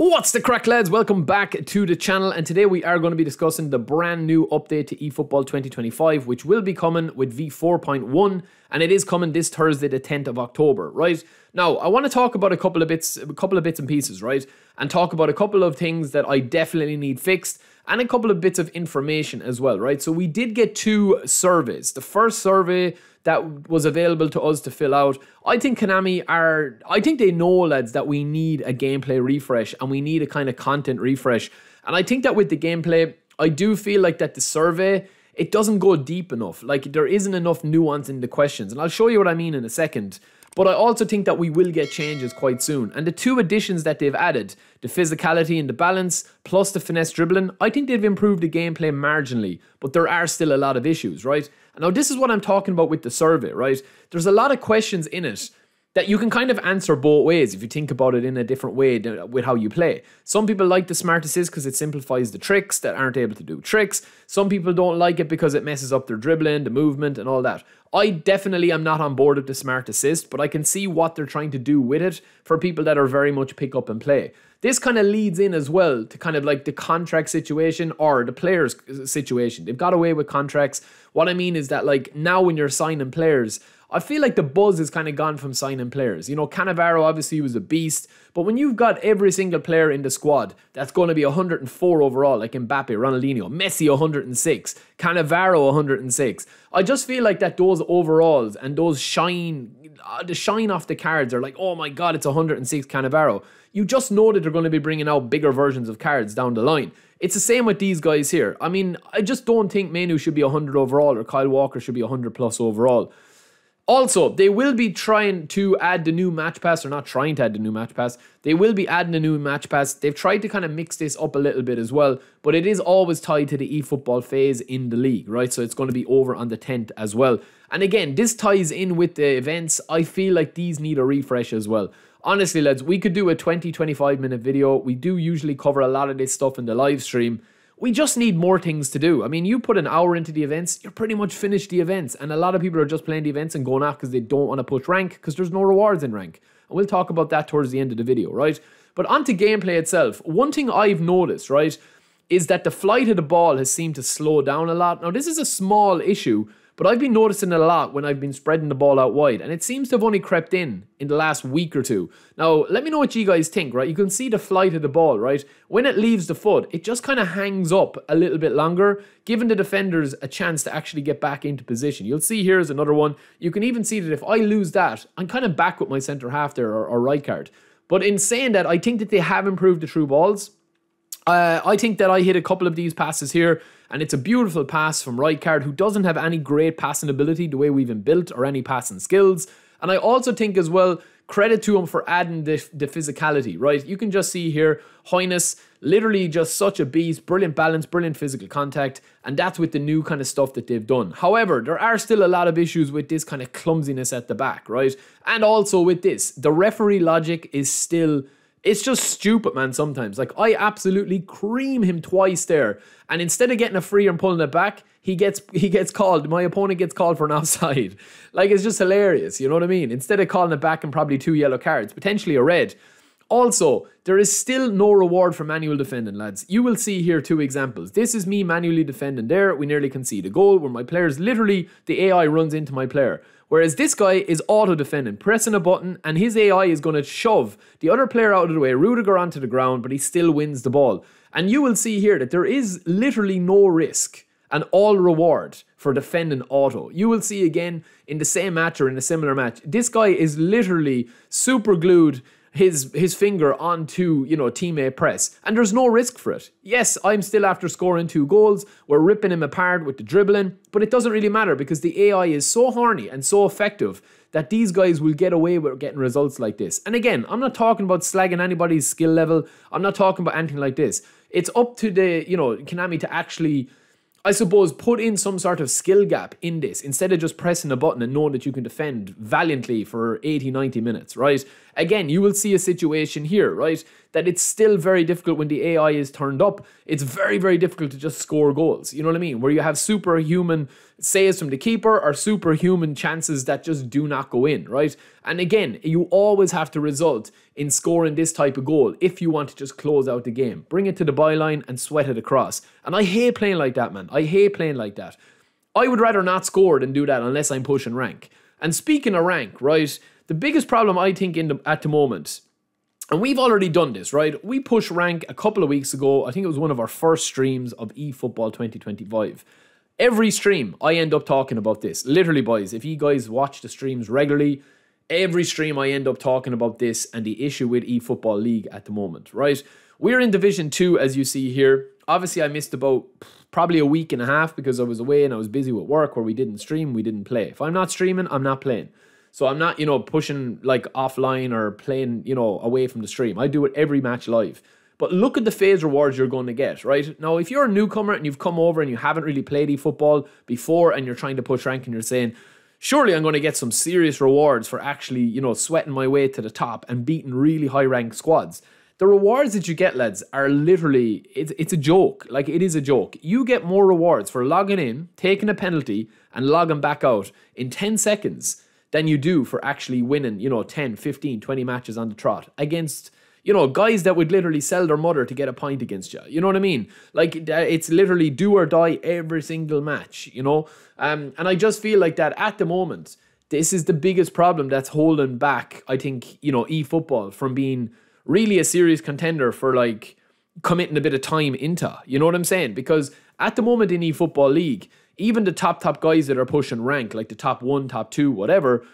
What's the crack, lads? Welcome back to the channel, and today we are going to be discussing the brand new update to eFootball 2025, which will be coming with V4.1, and it is coming this Thursday, the 10th of October, right? Now, I want to talk about a couple of bits, a couple of bits and pieces, right? And talk about a couple of things that I definitely need fixed, and a couple of bits of information as well, right? So we did get two surveys. The first survey that was available to us to fill out. I think Konami are, I think they know, lads, that we need a gameplay refresh and we need a kind of content refresh. And I think that with the gameplay, I do feel like that the survey, it doesn't go deep enough. Like there isn't enough nuance in the questions. And I'll show you what I mean in a second. But I also think that we will get changes quite soon. And the two additions that they've added, the physicality and the balance, plus the finesse dribbling, I think they've improved the gameplay marginally. But there are still a lot of issues, right? Now this is what I'm talking about with the survey, right? There's a lot of questions in it that you can kind of answer both ways if you think about it in a different way with how you play. Some people like the smart assist because it simplifies the tricks that aren't able to do tricks. Some people don't like it because it messes up their dribbling, the movement, and all that. I definitely am not on board with the smart assist, but I can see what they're trying to do with it for people that are very much pick up and play. This kind of leads in as well to kind of like the contract situation or the players uh, situation. They've got away with contracts. What I mean is that like now when you're signing players, I feel like the buzz has kind of gone from signing players. You know, Cannavaro obviously was a beast, but when you've got every single player in the squad that's going to be 104 overall, like Mbappe, Ronaldinho, Messi 106, Cannavaro 106, I just feel like that those overalls and those shine, uh, the shine off the cards are like, oh my god, it's 106 Cannavaro. You just know that they're going to be bringing out bigger versions of cards down the line. It's the same with these guys here. I mean, I just don't think Manu should be 100 overall or Kyle Walker should be 100 plus overall. Also, they will be trying to add the new match pass, or not trying to add the new match pass. They will be adding a new match pass. They've tried to kind of mix this up a little bit as well, but it is always tied to the eFootball phase in the league, right? So it's going to be over on the 10th as well. And again, this ties in with the events. I feel like these need a refresh as well. Honestly, lads, we could do a 20 25 minute video. We do usually cover a lot of this stuff in the live stream we just need more things to do. I mean, you put an hour into the events, you're pretty much finished the events. And a lot of people are just playing the events and going off because they don't want to push rank because there's no rewards in rank. And we'll talk about that towards the end of the video, right? But onto gameplay itself. One thing I've noticed, right, is that the flight of the ball has seemed to slow down a lot. Now, this is a small issue, but I've been noticing it a lot when I've been spreading the ball out wide, and it seems to have only crept in in the last week or two. Now, let me know what you guys think, right? You can see the flight of the ball, right? When it leaves the foot, it just kind of hangs up a little bit longer, giving the defenders a chance to actually get back into position. You'll see here's another one. You can even see that if I lose that, I'm kind of back with my centre half there or, or Rijkaard. But in saying that, I think that they have improved the true balls. Uh, I think that I hit a couple of these passes here, and it's a beautiful pass from Rijkaard, who doesn't have any great passing ability the way we've been built or any passing skills. And I also think as well, credit to him for adding the, the physicality, right? You can just see here, Hoynes, literally just such a beast, brilliant balance, brilliant physical contact, and that's with the new kind of stuff that they've done. However, there are still a lot of issues with this kind of clumsiness at the back, right? And also with this, the referee logic is still it's just stupid, man, sometimes. Like, I absolutely cream him twice there. And instead of getting a free and pulling it back, he gets he gets called. My opponent gets called for an offside. Like, it's just hilarious. You know what I mean? Instead of calling it back and probably two yellow cards, potentially a red. Also, there is still no reward for manual defending, lads. You will see here two examples. This is me manually defending there. We nearly concede a goal where my player's literally, the AI runs into my player. Whereas this guy is auto defending, pressing a button, and his AI is going to shove the other player out of the way, Rudiger onto the ground, but he still wins the ball. And you will see here that there is literally no risk and all reward for defending auto. You will see again in the same match or in a similar match. This guy is literally super glued his his finger onto you know teammate press. And there's no risk for it. Yes i'm still after scoring two goals. We're ripping him apart with the dribbling. But it doesn't really matter because the ai is so horny and so effective that these guys will get away with getting results like this. And again i'm not talking about slagging anybody's skill level. I'm not talking about anything like this. It's up to the you know konami to actually I suppose, put in some sort of skill gap in this instead of just pressing a button and knowing that you can defend valiantly for 80, 90 minutes, right? Again, you will see a situation here, right? That it's still very difficult when the AI is turned up. It's very, very difficult to just score goals. You know what I mean? Where you have superhuman saves from the keeper are superhuman chances that just do not go in, right? And again, you always have to result in scoring this type of goal if you want to just close out the game. Bring it to the byline and sweat it across. And I hate playing like that, man. I hate playing like that. I would rather not score than do that unless I'm pushing rank. And speaking of rank, right, the biggest problem I think in the, at the moment and we've already done this, right? We pushed rank a couple of weeks ago. I think it was one of our first streams of eFootball 2025. Every stream, I end up talking about this. Literally, boys, if you guys watch the streams regularly, every stream I end up talking about this and the issue with eFootball League at the moment, right? We're in Division 2, as you see here. Obviously, I missed about probably a week and a half because I was away and I was busy with work where we didn't stream, we didn't play. If I'm not streaming, I'm not playing. So I'm not, you know, pushing like offline or playing, you know, away from the stream. I do it every match live. But look at the phase rewards you're going to get, right? Now, if you're a newcomer and you've come over and you haven't really played eFootball before and you're trying to push rank and you're saying, surely I'm going to get some serious rewards for actually, you know, sweating my way to the top and beating really high ranked squads. The rewards that you get, lads, are literally, it's, it's a joke. Like, it is a joke. You get more rewards for logging in, taking a penalty, and logging back out in 10 seconds than you do for actually winning, you know, 10, 15, 20 matches on the trot against, you know, guys that would literally sell their mother to get a point against you. You know what I mean? Like, it's literally do or die every single match, you know? Um, and I just feel like that at the moment, this is the biggest problem that's holding back, I think, you know, eFootball from being really a serious contender for like committing a bit of time into. You know what I'm saying? Because at the moment in eFootball League, even the top top guys that are pushing rank, like the top one, top two, whatever,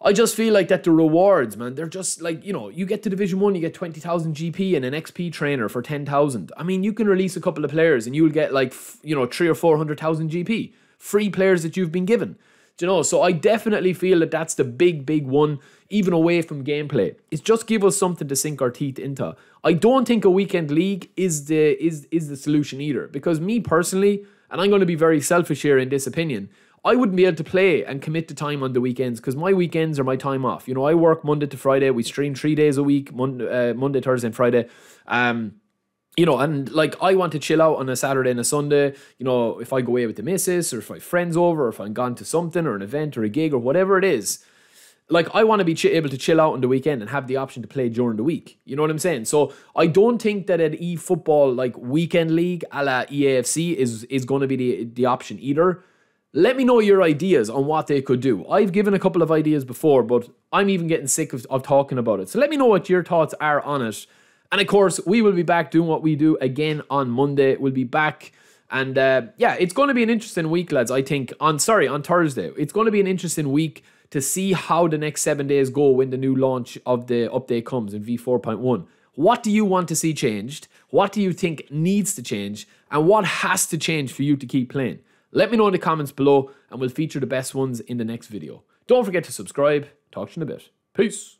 I just feel like that the rewards, man, they're just like, you know, you get to Division 1, you get 20,000 GP and an XP trainer for 10,000. I mean, you can release a couple of players and you'll get like, you know, three or 400,000 GP. Free players that you've been given. Do you know? So I definitely feel that that's the big, big one, even away from gameplay. It's just give us something to sink our teeth into. I don't think a weekend league is the is is the solution either. Because me personally, and I'm going to be very selfish here in this opinion, I wouldn't be able to play and commit to time on the weekends because my weekends are my time off. You know, I work Monday to Friday. We stream three days a week, Monday, uh, Monday Thursday, and Friday. Um, you know, and like I want to chill out on a Saturday and a Sunday. You know, if I go away with the missus, or if my friends over, or if I'm gone to something or an event or a gig or whatever it is like I want to be ch- able to chill out on the weekend and have the option to play during the week. You know what I'm saying? So I don't think that an e-football like weekend league a la EAFC is is going to be the the option either. Let me know your ideas on what they could do. I've given a couple of ideas before, but I'm even getting sick of, of talking about it. So let me know what your thoughts are on it. And of course, we will be back doing what we do again on Monday. We'll be back. And uh, yeah, it's going to be an interesting week, lads. I think on sorry on Thursday, it's going to be an interesting week to see how the next seven days go when the new launch of the update comes in V4.1. What do you want to see changed? What do you think needs to change? And what has to change for you to keep playing? Let me know in the comments below and we'll feature the best ones in the next video. Don't forget to subscribe. Talk to you in a bit. Peace.